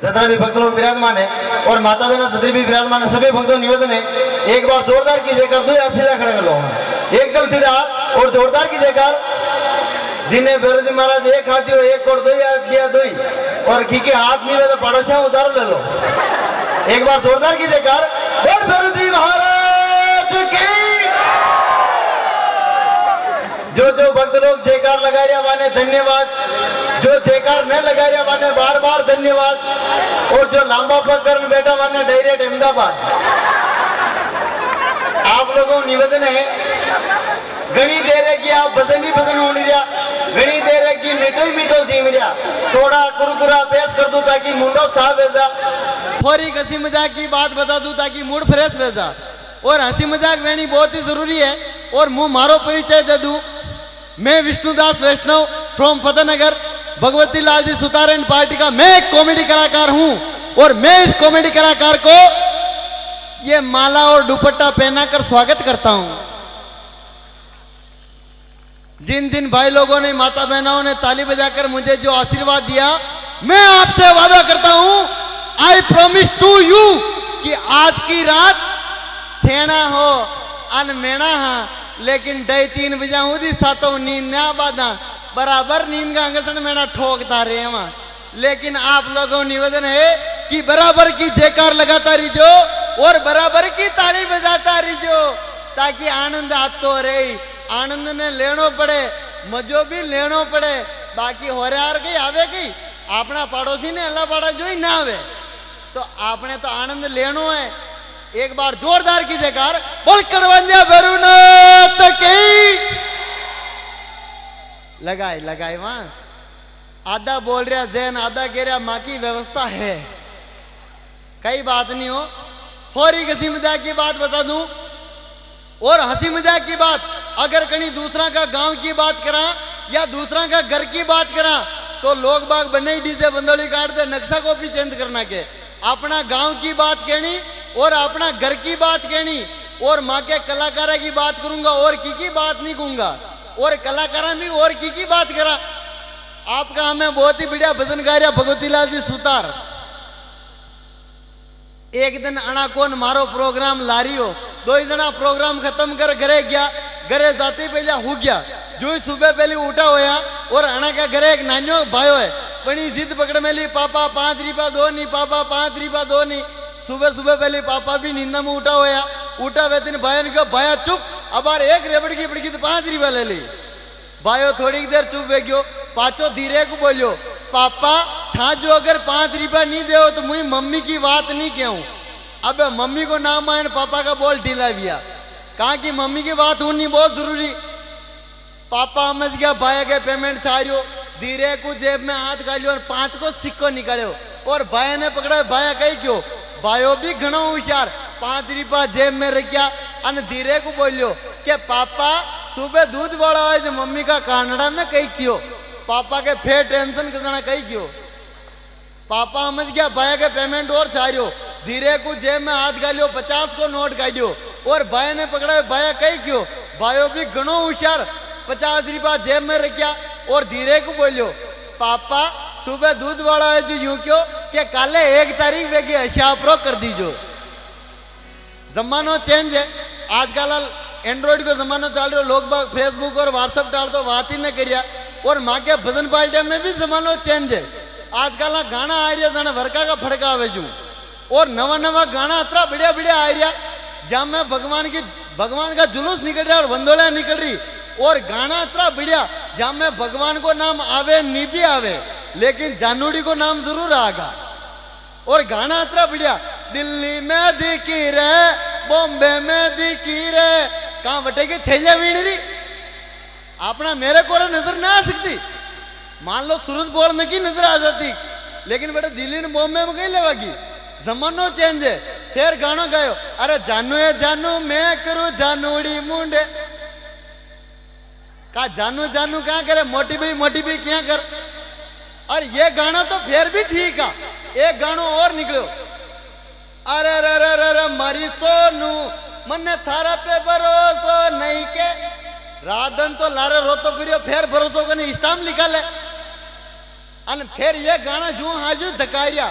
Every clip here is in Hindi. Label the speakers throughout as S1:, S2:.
S1: सत्रह भी भक्त लोग विराजमान है और माता बहना सत्री भी विराजमान है सभी भक्तों, निवेदन है एक बार जोरदार की जयकार दो या सीधा खड़े कर लो। एकदम सीधा और जोरदार की जयकार जिन्हें बेरोजी महाराज एक हाथी हो एक और दो या दिया दो और की के हाथ में तो पड़ोसिया उधार ले लो। एक बार जोरदार की जयकार बोल बेरोजी महाराज की। जो जो भक्त लोग जयकार लगा रहा माने धन्यवाद। जो जयकार न लगा रहा धन्यवाद। और जो लांबा पकड़ बैठा माने डायरेक्ट अहमदाबाद। आप लोगों निवेदन है, घनी देर है कि आप भजन ही भजन हो रहा घनी देर है कि मीठो ही मीठो सीम रहा थोड़ा कुरकुरा पेश कर दूँ ताकि मुंडो साफ़ भेजा थोड़ी हँसी मज़ाक की बात बता दूँ ताकि मूड फ्रेश भेजा और हँसी मज़ाक रहनी बहुत ही ज़रूरी है। और मुँह मारो परिचय दे दू। मैं विष्णुदास वैष्णव फ्रॉम फतेहनगर। भगवती लाल जी सुतारन पार्टी का मैं एक कॉमेडी कलाकार हूँ और मैं इस कॉमेडी कलाकार को ये माला और दुपट्टा पहनाकर स्वागत करता हूँ। जिन जिन भाई लोगों ने, माता बहनों ने ताली बजाकर मुझे जो आशीर्वाद दिया, मैं आपसे वादा करता हूँ आई प्रोमिस टू यू कि आज की रात थेना हो अनमेणा हा, लेकिन डे तीन बजा उदी सातों नींद ना बाधा बराबर नींद का अंगसन मेरा ठोकता रहे वहाँ। लेकिन आप लोगों निवेदन है कि बराबर की जयकार लगाता रहिजो और बराबर की ताली बजाता रहिजो ताकि आनंद आतो रहे। आनंद ने लेनो पड़े, मजो भी लेनो पड़े। बाकी हो यार कहीं आवे कहीं अपना पड़ोसी ने अल्लाह पड़ा जो ही ना आवे। तो आपने तो आनंद लेनो है। एक बार जोरदार की जयकार, बोल कड़वंजा लगाए लगाए वहाँ। आधा बोल रहा, जैन आधा कह रहा, माँ की व्यवस्था है। कई बात नहीं हो। हो रही हँसी मज़ाक की बात बता दूँ, और हँसी मज़ाक की बात, अगर कहीं दूसरा का गाँव की बात करा, या दूसरा का घर की बात करा तो लोग बाग बने डीजे बंदोली काट दे, नक्शा को भी चेंज करना के। अपना गाँव की बात कहनी, और अपना घर की बात कहनी, और माँ के कलाकारा की बात करूँगा, और की की बात नहीं कहूँगा। और कलाकारा भी और की की बात करा। आपका हमें बहुत ही बढ़िया भजन गा रहा भगवती लाल जी सुतार। एक दिन अना कौन मारो प्रोग्राम लारियो दो ही जना प्रोग्राम खत्म कर घरे गया, घरे जाते पहले हो गया। जो ही सुबह पहले उठा होया, और अणा का घरे एक नान्यो भायो है पनी जिद पकड़ में ली, पापा पाँच रिपा दो नहीं पापा पाँच रिपा दो नहीं सुबह सुबह पहले पापा भी नींदा में उठा होया, उठा वे दिन भाई ने कहा, भाया चुप। अब यार एक रेबड़ की पड़की तो पाँच रिपा ले ली। भाइयों, थोड़ी देर चुप वे गयो। पाचो धीरे को बोलियो, पापा था जो अगर पाँच रुपया नहीं दे तो मुझे मम्मी की बात नहीं कहूँ अब, मम्मी को नाम आए पापा का बोल ढीला दिया कहा कि मम्मी की बात होनी बहुत ज़रूरी। पापा समझ गया भाई के पेमेंट छाड़ियो धीरे को जेब में हाथ गालियो और पाँच को सिक्को निकालो और भाई ने पकड़ा भाया कही क्यों? भाइयों भी घना होशियार। पाँच रुपया जेब में रखिया अन धीरे को बोलियो, के पापा सुबह दूध बड़ा है जो मम्मी का कानड़ा में कही क्यों? पापा के फिर टेंशन करना कही क्यों? पापा समझ गया भाई के पेमेंट और छाड़ियो धीरे को जेब में हाथ गालियो, पचास को नोट काटियो और भाई ने पकड़ा, भाया कही क्यों, भाइयों भी घणो होशियार, पचास रुपया जेब में रखिया। और धीरे को बोलियो, पापा सुबह दूध वाला है जो यूँ क्यों कि काले एक तारीख वेगी हशियाप्रो कर दीजो। जमानो चेंज है। आजकल एंड्रॉइड को जमाना चल रहा लोग बाग फेसबुक और व्हाट्सएप डाल तो बात ही न करिया और माँ के भजन पार्टी में भी जमानो चेंज है। आजकल गाना आ रहा जाने वर्का का फड़का आवे जू। और नवा नवा गाना इतना बढ़िया बढ़िया आ रहा जहाँ में भगवान की, भगवान का जुलूस निकल रहा और बंदोलियाँ निकल रही। और गाना इतना बढ़िया, जहाँ में भगवान को नाम आवे नहीं भी आवे, लेकिन जानूड़ी को नाम ज़रूर आगा। और गाना इतना बढ़िया, दिल्ली में दिखी रे बॉम्बे में दिखी रे। कहाँ बटेगी थैलिया वीण रही अपना मेरे को नज़र ना आ सकती। मान लो सूरज बोल की नज़र आ जाती। लेकिन बेटा दिल्ली ने बॉम्बे में कहीं लेवागी जमानो चेंज है। फिर गाना गायो। अरे जानू है जानू, मैं करूँ जानूड़ी मुंडे। का जानू जानू क्या करे? मोटी भाई मोटी भाई क्या कर? और ये गाना तो फिर भी ठीक है एक गानो और निकलो। अरे अरे अरे मरी सोनू, मन्ने थारा पे भरोसो नहीं के। राधन तो लारे रोतो करियो, फिर भरोसो को स्टाम लिखा ले अन फिर ये गाना जो हाजू धकारिया।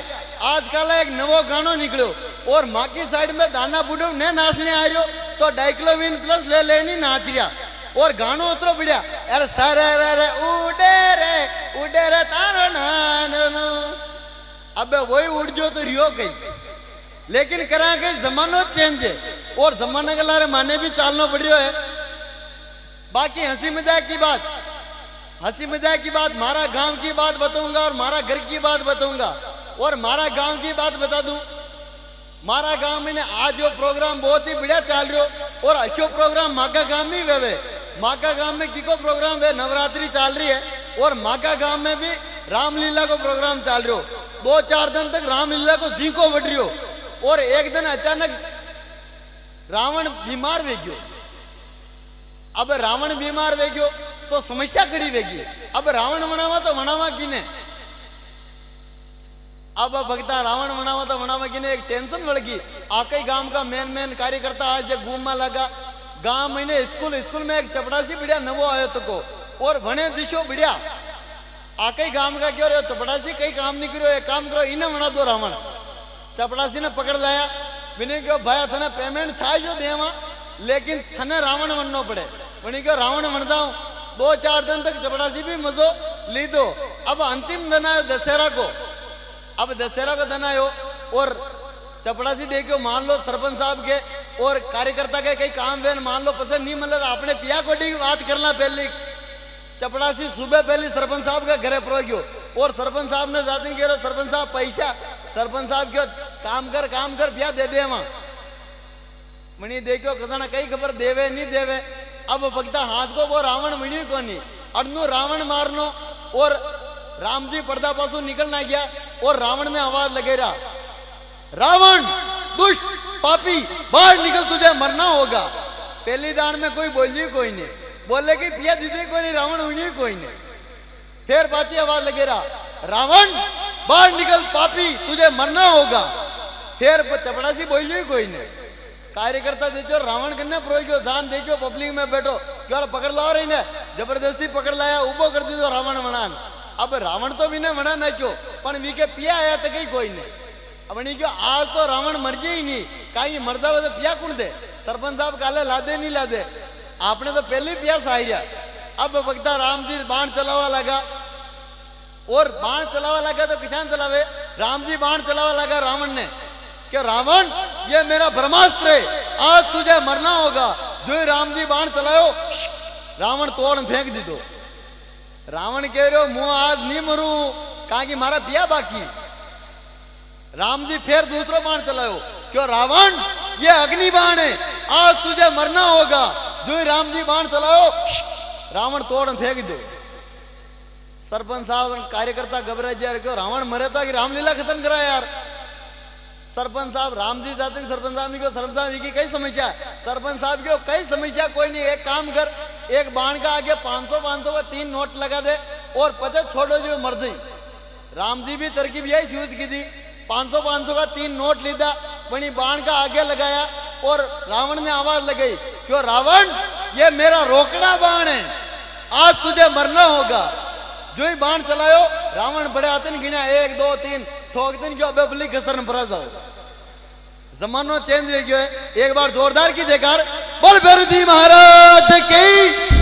S1: आजकल एक नवो गानो निकलो और माँ साइड में दाना बुढ़ो ने नाचने आ रहे तो डाइक्लोविन प्लस ले लेनी नाच रिया और गानो उतरो बढ़िया अरे सर रे उडे रे उडे रे तारो नान। अबे वही उड़ जो तो रियो गई लेकिन करा के जमानो चेंज है। और जमाने के लारे माने भी चालना पड़ रहा है। बाकी हँसी मज़ाक की बात, हँसी मज़ाक की बात, मारा गाँव की बात बताऊँगा और मारा घर की बात बताऊँगा। और मारा गाँव की बात बता दूँ, मारा गाँव में आज वो प्रोग्राम बहुत ही बढ़िया चल हो। और अच्छो प्रोग्राम माका गाँव में वे वे माका गाँव में किको प्रोग्राम वे नवरात्रि चल रही है। और माका गाँव में भी रामलीला को प्रोग्राम चल रहा हो। दो चार दिन तक रामलीला को जी को बढ़ रही हो। और एक दिन अचानक रावण बीमार वे गयो। अब रावण बीमार वे गयो तो समस्या खड़ी वेगी अब रावण मनावा तो मनावा किने। अब भगता रावण मनावा तो मनावा किने, एक टेंशन बढ़ गई आकई गाँव का मेन मेन कार्यकर्ता आज जब घूममा लगा। गाँव महीने स्कूल स्कूल में एक चपड़ासी बढ़िया नवो आयो तो को। और भणे दिशो बढ़िया आकई गाँव का क्यों रहे चपड़ासी कई काम नहीं करो एक काम करो इन्हें मना दो रावण। चपड़ासी ने पकड़ लाया। मैंने क्यों भाया थने पेमेंट था जो देवा, लेकिन थने रावण बनना पड़े। मैंने क्यों रावण बनता हूँ। दो चार दिन तक चपड़ासी भी मजो ली दो अब अंतिम दिन आयो दशहरा को। अब दशहरा को दिन आयो, और चपड़ासी देखो मान लो सरपंच साहब के, और कार्यकर्ता के कई काम वेन, मान लो पसंद नहीं मिले तो अपने पिया कोटी की बात करना पहले। चपड़ासी सुबह पहले सरपंच साहब के घरे पर और सरपंच साहब ने जाते कह सरपंच साहब, पैसा। सरपंच साहब क्यों काम कर काम कर पिया दे दे वहाँ मनी देखो कसाना कई खबर देवे नहीं देवे अब भगता हाथ को वो रावण मणी को नहीं अड़नु रावण मारनो और राम जी पर्दा पासु निकलना गया और रावण ने आवाज़ लगे रहा रावण दुष्ट पापी बाहर निकल तुझे मरना होगा पहली दान में कोई बोली कोई नहीं बोले कि पिया दीदी कोई नहीं रावण हुई कोई नहीं फिर बाती आवाज़ लगे रहा रावण बाहर निकल पापी तुझे मरना होगा फिर चपड़ासी बोली कोई नहीं। कार्यकर्ता देखो रावण कन्ने प्रोग्यो दान देखो पब्लिक में बैठो। क्यों पकड़ ला रही ने ज़बरदस्ती पकड़ लाया उबो कर दी तो रावण मनान। अब रावण तो भी ने मना ना क्यों? पण वी के पिया आया तो कहीं कोई नहीं। अब नहीं क्यों, आज तो रावण मर ही नहीं। कहीं मरदा हो तो पिया कौन दे? सरपंच साहब काले लादे नहीं लादे। आपने तो पहले पिया साहिया अब भगता राम जी बाण चलावा लगा। और बाण चलावा लगा तो किसान चलावे। राम जी बाण चलावा लगा रावण ने। कि रावण, ये मेरा ब्रह्मास्त्र है। आज तुझे मरना होगा। जो राम जी बाण चलायो, रावण तोड़ फेंक दी दो रावण कह रहे हो, मुँह आज नहीं मरू। कहा कि मारा पिया बाकी? राम जी फिर दूसरा बाण चलायो, क्यों रावण, ये अग्नि बाण है। आज तुझे मरना होगा। जो राम जी बाण चलायो, रावण तोड़ फेंक दो। सरपंच साहब, कार्यकर्ता घबरा जा क्यों रावण मरे था कि रामलीला खत्म करा यार। सरपंच साहब राम जी जाते हैं, सरपंच साहब को सरपंच साहब की कई समस्या सरपंच साहब की कई समस्या, कोई नहीं, एक काम कर, एक बाण का आगे 500 500 का तीन नोट लगा दे और पचास छोड़ो जो मर्ज़ी। राम जी भी तरकीब यही यूज़ की थी 500 500 का तीन नोट लीधा बनी बाण का आगे लगाया और रावण ने आवाज़ लगाई, क्यों रावण, ये मेरा रोकड़ा बाण है, आज तुझे मरना होगा। जो ही बाण चलायो, रावण बड़े आते गिना, एक, दो, तीन ठोक दिन क्यों अबे बल्ली घसर पड़ा जाओ। जमानो चेंज हो गया एक बार जोरदार की देकर बोल फिर महाराज की।